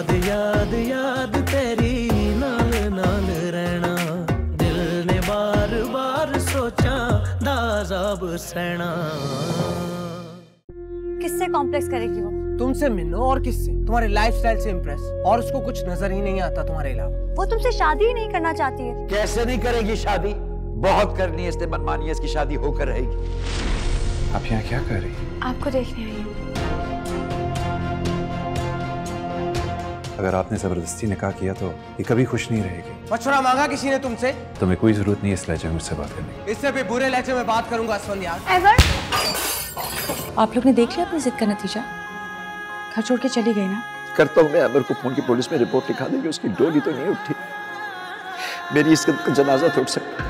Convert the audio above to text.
याद याद याद तेरी नाल नाल रहना। दिल ने बार बार सोचा दाजाब सहना। किससे कॉम्प्लेक्स करेगी वो? तुमसे मिलो और किससे? तुम्हारे लाइफस्टाइल से इम्प्रेस और उसको कुछ नज़र ही नहीं आता तुम्हारे अलावा। वो तुमसे शादी ही नहीं करना चाहती है। कैसे नहीं करेगी शादी? बहुत करनी है इसने मनमानी है इसकी शादी होकर रहेगी। आप यहाँ क्या कर रही हैं? आपको देखने आई हूँ। अगर आपने ज़बरदस्ती निकाह किया तो ये कभी खुश नहीं रहेगी। मशवरा मांगा किसी ने तुमसे? तुम्हें कोई ज़रूरत नहीं इस लहजे में मुझसे बात करने की। इससे भी बुरे लहजे में बात करूँगा आप लोग ने देख लिया अपनी जिद का नतीजा? घर छोड़ के चली गई ना? करता हूँ मैं अमर को फ़ोन की पुलिस में रिपोर्ट लिखा देंगे उसकी डोली तो नहीं उठी। मेरी इसका जनाजा तो उठ सकता